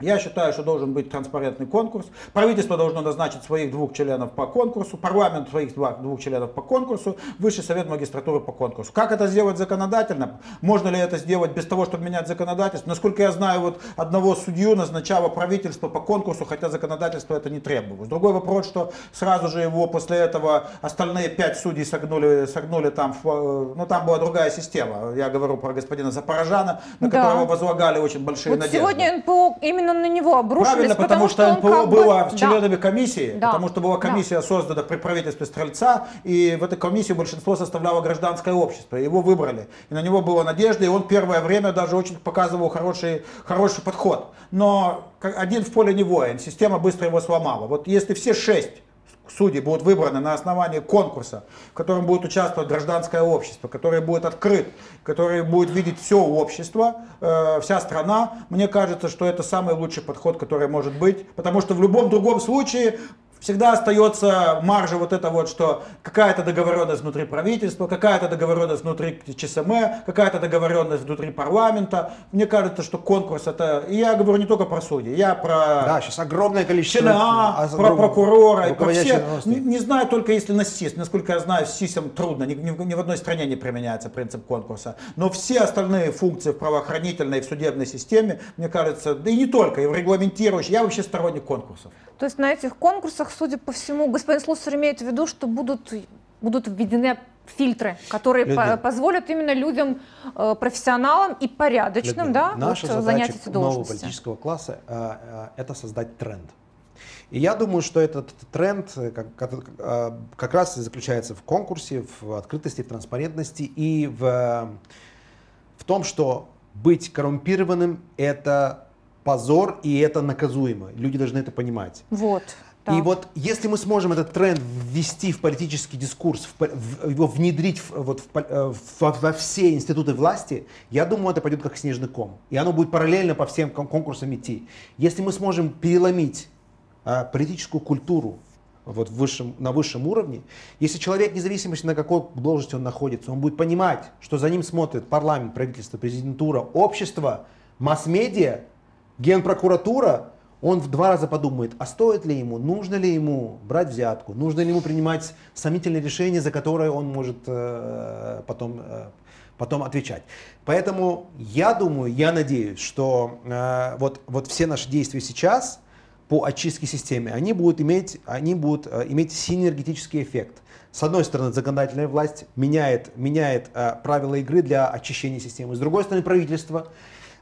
Я считаю, что должен быть транспарентный конкурс. Правительство должно назначить своих двух членов по конкурсу, парламент своих двух членов по конкурсу, Высший совет магистратуры по конкурсу. Как это сделать законодательно? Можно ли это сделать без того, чтобы менять законодательство? Насколько я знаю, вот одного судью назначало правительство по конкурсу, хотя законодательство это не требовалось. Другой вопрос, что сразу же его после этого остальные пять судей согнули, согнули там, в, ну там была другая система. Я говорю про господина Запорожана, на да. которого возлагали очень большие вот надежды. Сегодня НПО именно именно на него обрушились. Правильно, потому, потому что, что НПО было бы... членами да. комиссии, да. потому что была комиссия да. создана при правительстве Стрельца, и в этой комиссии большинство составляло гражданское общество, его выбрали. И на него была надежда, и он первое время даже очень показывал хороший, хороший подход. Но один в поле не воин, система быстро его сломала. Вот если все шесть судьи будут выбраны на основании конкурса, в котором будет участвовать гражданское общество, который будет открыт, который будет видеть все общество, э, вся страна, мне кажется, что это самый лучший подход, который может быть, потому что в любом другом случае всегда остается маржа вот это вот, что какая-то договоренность внутри правительства, какая-то договоренность внутри ЧСМ, какая-то договоренность внутри парламента. Мне кажется, что конкурс это, и я говорю не только про судьи, я про... Да, сейчас огромное количество... ЧНА, про прокурора, и про все. Не, не знаю только если на СИС, насколько я знаю, с СИСом трудно, ни, ни, ни в одной стране не применяется принцип конкурса. Но все остальные функции в правоохранительной и в судебной системе, мне кажется, да и не только, и в регламентирующей, я вообще сторонник конкурсов. То есть на этих конкурсах, судя по всему, господин Слусар имеет в виду, что будут, будут введены фильтры, которые по позволят именно людям, э, профессионалам и порядочным, Люди. да, Наша вот, занять эти должности. нового политического класса э, э, это создать тренд. И я думаю, что этот тренд э, как, как, э, как раз и заключается в конкурсе, в открытости, в транспарентности и в, в том, что быть коррумпированным – это позор, и это наказуемо. Люди должны это понимать. Вот. Да. И вот если мы сможем этот тренд ввести в политический дискурс, в, в, его внедрить в, вот, в, э, в, во все институты власти, я думаю, это пойдет как снежный ком. И оно будет параллельно по всем конкурсам идти. Если мы сможем переломить а, политическую культуру вот высшем, на высшем уровне, если человек, независимо на какой должности он находится, он будет понимать, что за ним смотрит парламент, правительство, президентура, общество, масс-медиа, Генпрокуратура, он в два раза подумает, а стоит ли ему, нужно ли ему брать взятку, нужно ли ему принимать сомнительные решения, за которые он может э, потом, э, потом отвечать. Поэтому я думаю, я надеюсь, что э, вот, вот все наши действия сейчас по очистке системы, они будут иметь, они будут, э, иметь синергетический эффект. С одной стороны, законодательная власть меняет, меняет э, правила игры для очищения системы. С другой стороны, правительство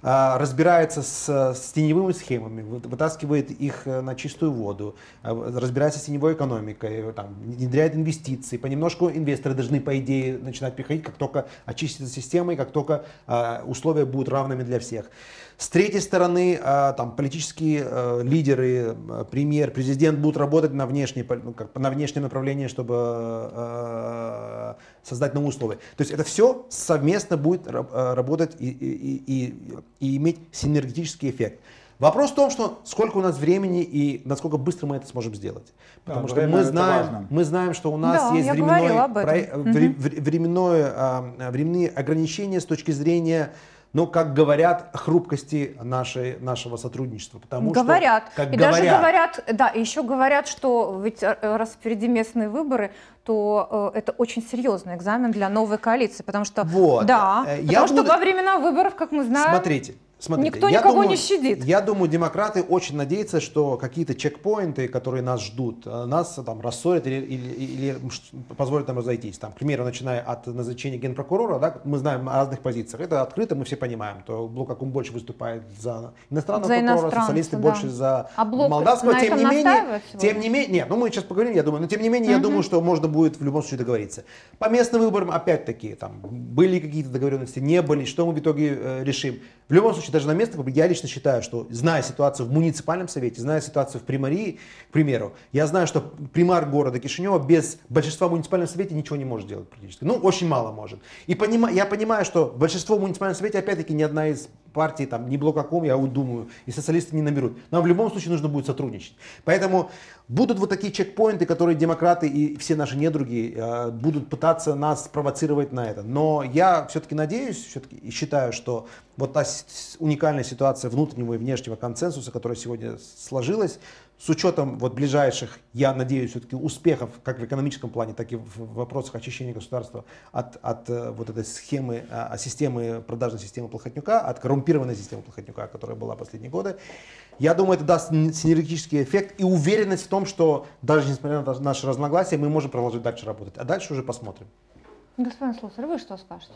разбирается с, с теневыми схемами, вытаскивает их э, на чистую воду, а, разбирается с теневой экономикой, там, внедряет инвестиции. Понемножку инвесторы должны, по идее, начинать приходить, как только очистится система и как только а, условия будут равными для всех. С третьей стороны, а, там, политические э, лидеры, э, премьер, президент будут работать на, внешнее, ну, на внешнем направлении, чтобы э, создать новые условия. То есть это все совместно будет работать и, и, и, и иметь синергетический эффект. Вопрос в том, что сколько у нас времени и насколько быстро мы это сможем сделать. Потому да, что мы знаем, мы знаем, что у нас да, есть временное, про, угу. временное, временные ограничения с точки зрения но, как говорят, хрупкости нашей, нашего сотрудничества. Потому говорят. Что, как и говорят, даже говорят, да, еще говорят, что ведь э, раз впереди местные выборы, то э, это очень серьезный экзамен для новой коалиции, потому что, вот. да, э, потому я что буду... во времена выборов, как мы знаем, смотрите, Смотрите, Никто никого думаю, не щадит. Я думаю, демократы очень надеются, что какие-то чекпоинты, которые нас ждут, э, нас там рассорят или, или, или позволят нам разойтись. Там, к примеру, начиная от назначения генпрокурора, да, мы знаем о разных позициях. Это открыто, мы все понимаем. То блок Акум больше выступает за иностранного за прокурора, социалисты да. больше за а блок молдавского. Тем не менее, тем не менее, нет, ну мы сейчас поговорим, я думаю, но тем не менее, угу. я думаю, что можно будет в любом случае договориться. По местным выборам, опять-таки, там были какие-то договоренности, не были, что мы в итоге э, решим. В любом случае, даже на местных я лично считаю, что зная ситуацию в муниципальном совете, зная ситуацию в примарии, к примеру, я знаю, что примар города Кишинева без большинства в муниципальном совете ничего не может сделать практически. Ну, очень мало может. И понима, я понимаю, что большинство в муниципальном совете, опять-таки, ни одна из партий, там, ни блокаком, я думаю, и социалисты не наберут. Нам в любом случае нужно будет сотрудничать. Поэтому будут вот такие чекпоинты, которые демократы и все наши недруги э, будут пытаться нас провоцировать на это. Но я все-таки надеюсь, все-таки и считаю, что вот та уникальная ситуация внутреннего и внешнего консенсуса, которая сегодня сложилась, с учетом вот ближайших, я надеюсь, все-таки успехов как в экономическом плане, так и в вопросах очищения государства от, от э, вот этой схемы, а, системы, продажной системы Плохотнюка, от коррумпированной системы Плохотнюка, которая была последние годы, я думаю, это даст синергетический эффект и уверенность в том, что даже несмотря на наши разногласия, мы можем продолжить дальше работать. А дальше уже посмотрим. Господин Слусарь, вы что скажете?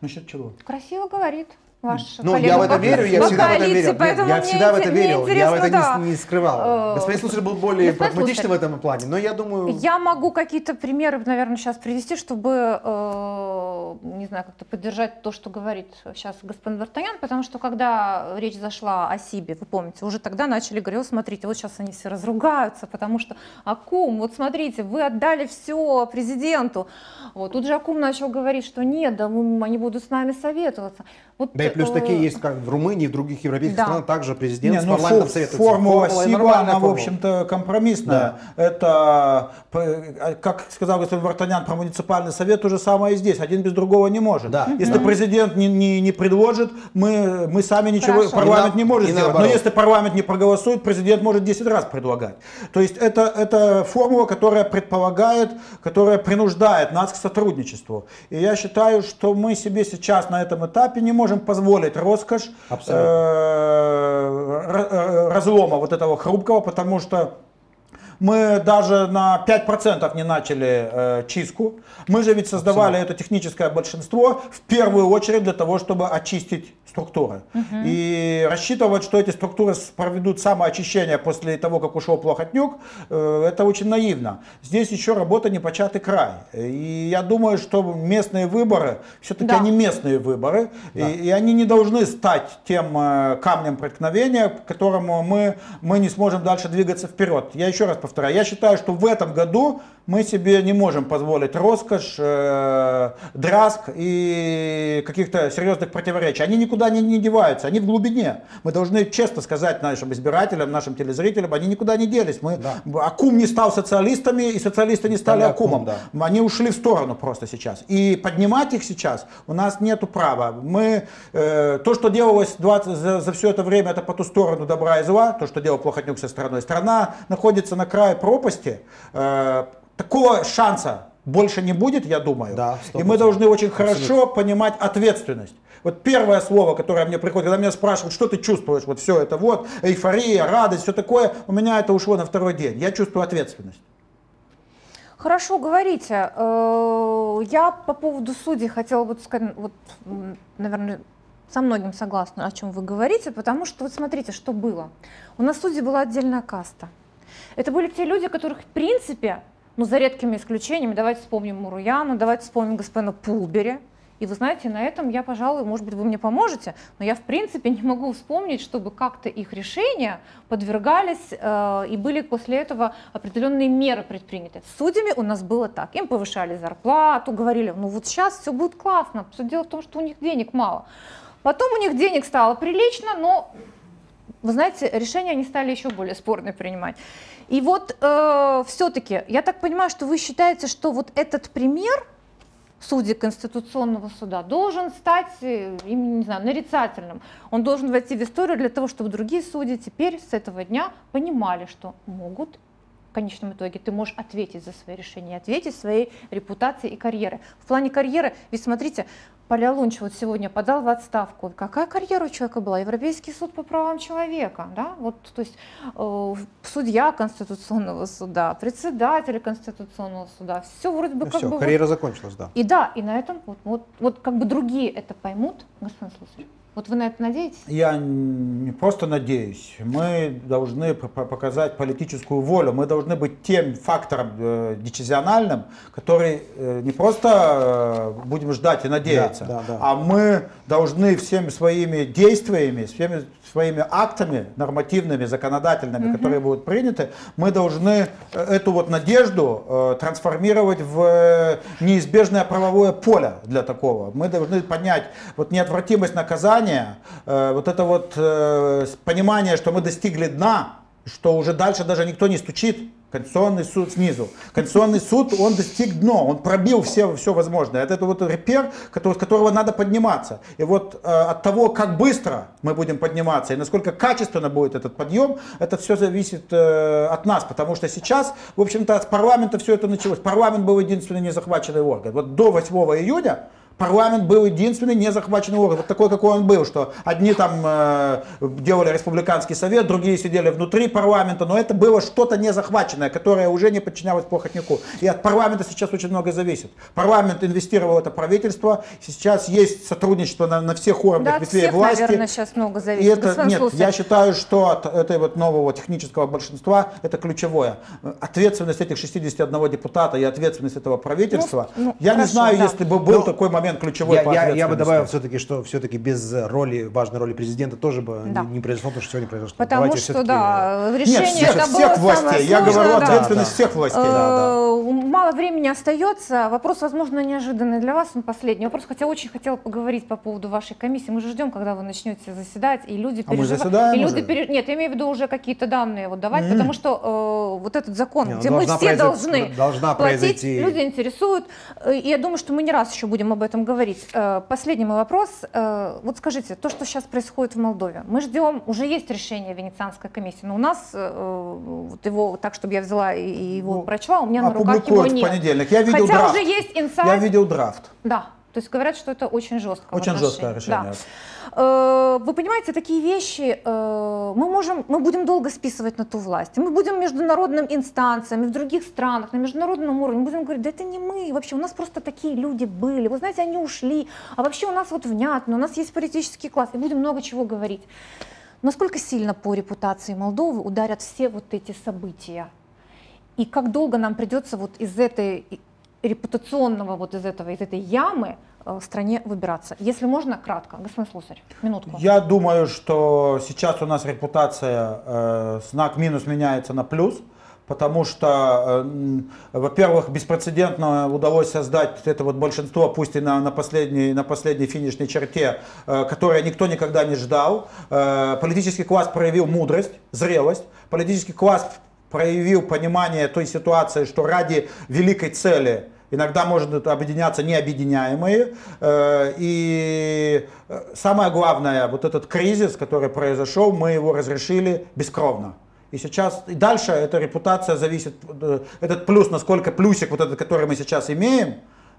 Насчет чего? Красиво говорит ваш Ну, я в это верю, я всегда в это верил. Я всегда в это верил, я в это не, не скрывал. Э, Господин слушатель был более прагматичный в этом плане, но я думаю... Я могу какие-то примеры, наверное, сейчас привести, чтобы, э, не знаю, как-то поддержать то, что говорит сейчас господин Вартанян, потому что когда речь зашла о Сибе, вы помните, уже тогда начали говорить, вот смотрите, вот сейчас они все разругаются, потому что Акум, вот смотрите, вы отдали все президенту. Вот, тут же Акум начал говорить, что нет, да они будут с нами советоваться. Вот, да и плюс э, такие есть, как в Румынии, в других европейских да. странах, также президент Не, с ну, парламентом советуется. Формула СИБА, она, в общем-то, компромиссная. Да. Это, э, как сказал господин Вартанян про муниципальный совет, то же самое и здесь. Один без другого не может. Да. Если да. президент не, не, не предложит, мы, мы сами ничего, Хорошо. парламент не может сделать. Но если парламент не проголосует, президент может 10 раз предлагать. То есть это, это формула, которая предполагает, которая принуждает нас к сотрудничеству. И я считаю, что мы себе сейчас на этом этапе не можем можем позволить роскошь э, разлома вот этого хрупкого, потому что мы даже на 5% не начали э, чистку. Мы же ведь создавали Абсолютно. это техническое большинство в первую очередь для того, чтобы очистить структуры. Угу. И рассчитывать, что эти структуры проведут самоочищение после того, как ушел Плохотнюк, э, это очень наивно. Здесь еще работа непочатый край. И я думаю, что местные выборы, все-таки да. они местные выборы, да. и, и они не должны стать тем э, камнем преткновения, к которому мы, мы не сможем дальше двигаться вперед. Я еще раз повторяю, я считаю, что в этом году мы себе не можем позволить роскошь, э, драск и каких-то серьезных противоречий. Они никуда не, не деваются, они в глубине. Мы должны честно сказать нашим избирателям, нашим телезрителям, они никуда не делись. Мы, да. Акум не стал социалистами, и социалисты не стали, стали Акумом. Акум, да. Они ушли в сторону просто сейчас. И поднимать их сейчас у нас нет права. Мы, э, то, что делалось 20, за, за все это время, это по ту сторону добра и зла, то, что делал Плохотнюк со страной. Страна находится на крае пропасти. Э, такого шанса больше не будет, я думаю. Да, и мы должны очень Абсолютно. хорошо понимать ответственность. Вот первое слово, которое мне приходит, когда меня спрашивают, что ты чувствуешь, вот все это вот, эйфория, радость, все такое, у меня это ушло на второй день. Я чувствую ответственность. Хорошо, говорите. Э, я по поводу судей хотела бы сказать, вот, наверное, со многим согласна, о чем вы говорите, потому что вот смотрите, что было. У нас судьи была отдельная каста. Это были те люди, которых в принципе ну, за редкими исключениями, давайте вспомним Муруяна, давайте вспомним господина Пулбери. И вы знаете, на этом я, пожалуй, может быть, вы мне поможете, но я в принципе [laughs] не могу вспомнить, чтобы как-то их решения подвергались э, и были после этого определенные меры предприняты. С судьями у нас было так. Им повышали зарплату, говорили, ну вот сейчас все будет классно. Все дело в том, что у них денег мало. Потом у них денег стало прилично, но, вы знаете, решения они стали еще более спорные принимать. И вот э, все-таки, я так понимаю, что вы считаете, что вот этот пример судей Конституционного суда должен стать, э, не знаю, нарицательным. Он должен войти в историю для того, чтобы другие судьи теперь с этого дня понимали, что могут в конечном итоге ты можешь ответить за свои решения, ответить своей репутацией и карьерой. В плане карьеры, ведь смотрите, Палеолунч вот сегодня подал в отставку. Какая карьера у человека была? Европейский суд по правам человека, да? Вот, то есть э, судья Конституционного суда, председатель Конституционного суда, все вроде бы ну, как все, бы... карьера вот... закончилась, да. И да, и на этом вот, вот, вот как бы другие это поймут, господин слушатель. Вот вы на это надеетесь? Я не просто надеюсь. Мы должны показать политическую волю. Мы должны быть тем фактором э, децизиональным, который э, не просто э, будем ждать и надеяться, да, да, да. а мы должны всеми своими действиями, всеми своими актами нормативными, законодательными, угу. которые будут приняты, мы должны э, эту вот надежду э, трансформировать в э, неизбежное правовое поле для такого. Мы должны поднять вот неотвратимость наказания, э, вот это вот э, понимание, что мы достигли дна, что уже дальше даже никто не стучит, Конституционный суд снизу. Конституционный суд, он достиг дно, он пробил все, все возможное. Это, это вот репер, который, с которого надо подниматься. И вот э, от того, как быстро мы будем подниматься и насколько качественно будет этот подъем, это все зависит э, от нас. Потому что сейчас, в общем-то, от парламента все это началось. Парламент был единственный незахваченный орган. Вот до 8 июня Парламент был единственный не захваченный орган, вот такой, какой он был, что одни там э, делали республиканский совет, другие сидели внутри парламента, но это было что-то не захваченное, которое уже не подчинялось плохотнику. И от парламента сейчас очень много зависит. Парламент инвестировал в это правительство, сейчас есть сотрудничество на, на всех уровнях да, ветвей всех, власти. наверное, сейчас много зависит. И это, нет, я считаю, что от этой вот нового технического большинства это ключевое. Ответственность этих 61 депутата и ответственность этого правительства. Ну, ну, я хорошо, не знаю, да. если бы был но, ну, такой момент момент ключевой я, я, я бы добавил все-таки, что все-таки без роли, важной роли президента тоже бы да. не, не произошло то, что сегодня произошло. Потому Давайте что, да, решение Нет, всех, это всех было властей. Я говорю да, ответственность да. всех властей. Да, да. Э, мало времени остается. Вопрос, возможно, неожиданный для вас, он последний. Вопрос, хотя очень хотела поговорить по поводу вашей комиссии. Мы же ждем, когда вы начнете заседать, и люди переживают. А мы и люди пере... Нет, я имею в виду уже какие-то данные вот давать, mm-hmm. потому что э, вот этот закон, Не, ну, где мы все произойти, должны должна платить, произойти. люди интересуют. Э, и я думаю, что мы не раз еще будем об этом говорить. Э, последний мой вопрос. Вот скажите, то, что сейчас происходит в Молдове, мы ждем, уже есть решение Венецианской комиссии, но у нас вот его так, чтобы я взяла и его ну, прочла, у меня на руках его нет. в понедельник. Я видел Хотя драфт. уже есть инсайт. Я видел драфт. Да. То есть говорят, что это очень жестко. Очень жесткое решение. Да. Э, вы понимаете, такие вещи э, мы можем, мы будем долго списывать на ту власть. Мы будем международным инстанциям в других странах, на международном уровне, будем говорить, да это не мы, вообще у нас просто такие люди были, вы знаете, они ушли, а вообще у нас вот внятно, у нас есть политический класс, и будем много чего говорить. Насколько сильно по репутации Молдовы ударят все вот эти события? И как долго нам придется вот из этой репутационного вот из этого, из этой ямы э, стране выбираться? Если можно, кратко. Господин Слусарь, минутку. Я думаю, что сейчас у нас репутация, э, знак минус меняется на плюс, потому что, э, во-первых, беспрецедентно удалось создать это вот большинство, пусть и на, на, последней, на последней финишной черте, э, которое никто никогда не ждал. Э, политический класс проявил мудрость, зрелость. Политический класс проявил понимание той ситуации, что ради великой цели иногда может объединяться необъединяемые. Э, и э, самое главное, вот этот кризис, который произошел, мы его разрешили бескровно. И сейчас, и дальше эта репутация зависит, э, этот плюс, насколько плюсик вот этот, который мы сейчас имеем,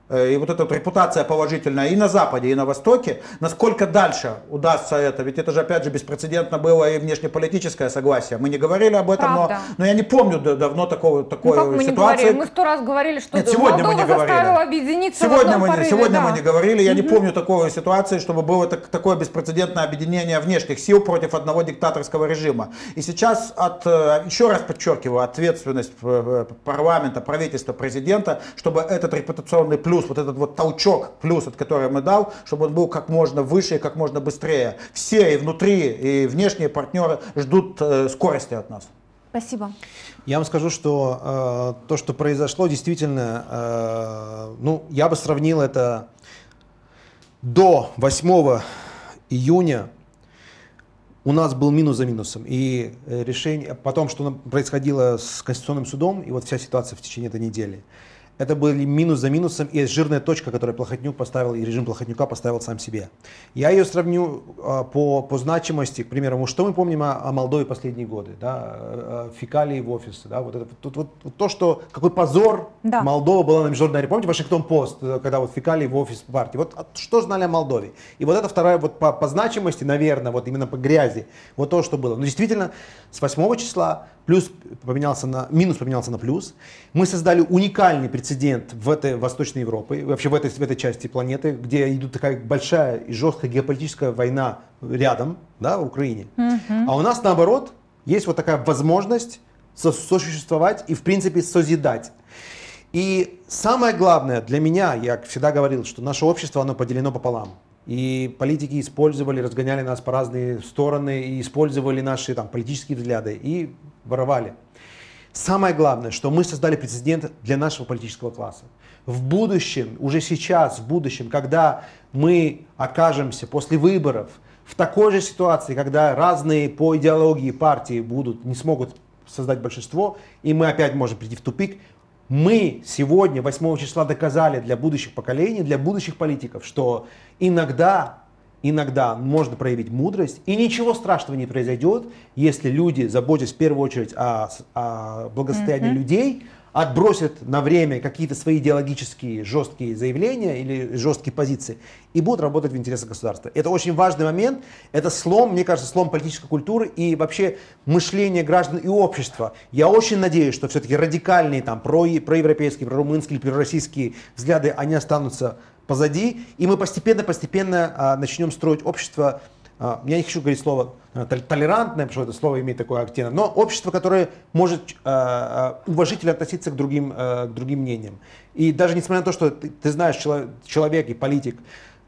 и вот эта вот репутация положительная и на Западе, и на Востоке, насколько дальше удастся это, ведь это же опять же беспрецедентно было и внешнеполитическое согласие, мы не говорили об этом, но, но я не помню давно такого, такой ну, мы ситуации. Не мы сто раз говорили, что Нет, сегодня Молдова мы не говорили. объединиться сегодня мы, порыве, сегодня да. мы не говорили, я угу. не помню такой ситуации, чтобы было так, такое беспрецедентное объединение внешних сил против одного диктаторского режима. И сейчас, от, э, еще раз подчеркиваю, ответственность э, парламента, правительства, президента, чтобы этот репутационный плюс плюс, вот этот вот толчок, плюс, от которого мы дал, чтобы он был как можно выше и как можно быстрее. Все и внутри, и внешние партнеры ждут э, скорости от нас. Спасибо. Я вам скажу, что э, то, что произошло, действительно, э, ну, я бы сравнил это до 8 июня у нас был минус за минусом. И э, решение, потом, что происходило с Конституционным судом, и вот вся ситуация в течение этой недели, это были минус за минусом и жирная точка, которую Плохотнюк поставил, и режим Плохотнюка поставил сам себе. Я ее сравню а, по, по значимости, к примеру, что мы помним о, о Молдове последние годы, да, фекалии в офисе, да, вот, это, вот, вот, вот то, что, какой позор да. Молдова была на международной арене. Помните Вашингтон-Пост, э, когда вот фекалии в офис партии, вот что знали о Молдове? И вот это вторая, вот по, по значимости, наверное, вот именно по грязи, вот то, что было. Но действительно, с 8 числа плюс поменялся на, минус поменялся на плюс. Мы создали уникальный прецедент в этой Восточной Европе, вообще в этой, в этой части планеты, где идет такая большая и жесткая геополитическая война рядом, да, в Украине. Mm-hmm. А у нас наоборот есть вот такая возможность сосуществовать и в принципе созидать. И самое главное для меня, я всегда говорил, что наше общество, оно поделено пополам. И политики использовали, разгоняли нас по разные стороны, и использовали наши там, политические взгляды, и воровали. Самое главное, что мы создали прецедент для нашего политического класса. В будущем, уже сейчас, в будущем, когда мы окажемся после выборов в такой же ситуации, когда разные по идеологии партии будут, не смогут создать большинство, и мы опять можем прийти в тупик, мы сегодня, 8 числа, доказали для будущих поколений, для будущих политиков, что иногда, иногда можно проявить мудрость, и ничего страшного не произойдет, если люди, заботясь в первую очередь о, о благосостоянии mm-hmm. людей, отбросят на время какие-то свои идеологические жесткие заявления или жесткие позиции и будут работать в интересах государства. Это очень важный момент, это слом, мне кажется, слом политической культуры и вообще мышления граждан и общества. Я очень надеюсь, что все-таки радикальные там про, проевропейские, прорумынские, пророссийские взгляды, они останутся позади, и мы постепенно-постепенно а, начнем строить общество я не хочу говорить слово э, толерантное, потому что это слово имеет такой оттенок, но общество, которое может э, э, уважительно относиться к другим, к другим мнениям. И даже несмотря на то, что ты, ты знаешь человек и политик,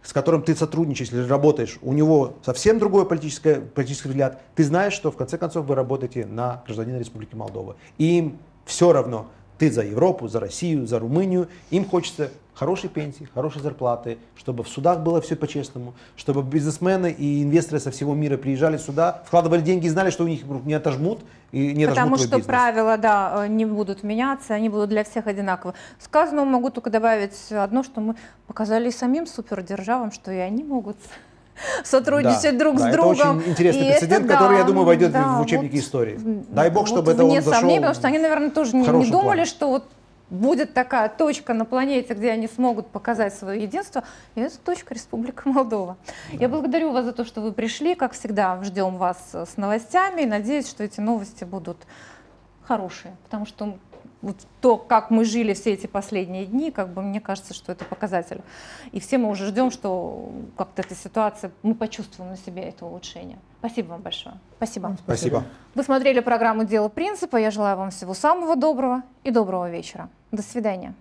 с которым ты сотрудничаешь или работаешь, у него совсем другой политический, политический взгляд, ты знаешь, что в конце концов вы работаете на гражданина Республики Молдова. И им все равно, ты за Европу, за Россию, за Румынию, им хочется хорошей пенсии, хорошей зарплаты, чтобы в судах было все по-честному, чтобы бизнесмены и инвесторы со всего мира приезжали сюда, вкладывали деньги и знали, что у них не отожмут и не Потому что бизнес. правила, да, э, не будут меняться, они будут для всех одинаковы. Сказано могу только добавить одно, что мы показали самим супердержавам, что и они могут сотрудничать да, друг да, с другом. Это очень интересный и прецедент, это, который, да, я думаю, войдет да, в учебники вот, истории. Дай бог, чтобы вот это он зашел. Сомнений, потому что они, наверное, тоже не, не думали, плане. что вот будет такая точка на планете, где они смогут показать свое единство, и это точка Республика Молдова. Да. Я благодарю вас за то, что вы пришли. Как всегда, ждем вас с новостями. Надеюсь, что эти новости будут хорошие, потому что вот то, как мы жили все эти последние дни, как бы мне кажется, что это показатель. И все мы уже ждем, что как-то эта ситуация, мы почувствуем на себе это улучшение. Спасибо вам большое. Спасибо. Спасибо. Вы смотрели программу «Дело принципа». Я желаю вам всего самого доброго и доброго вечера. До свидания.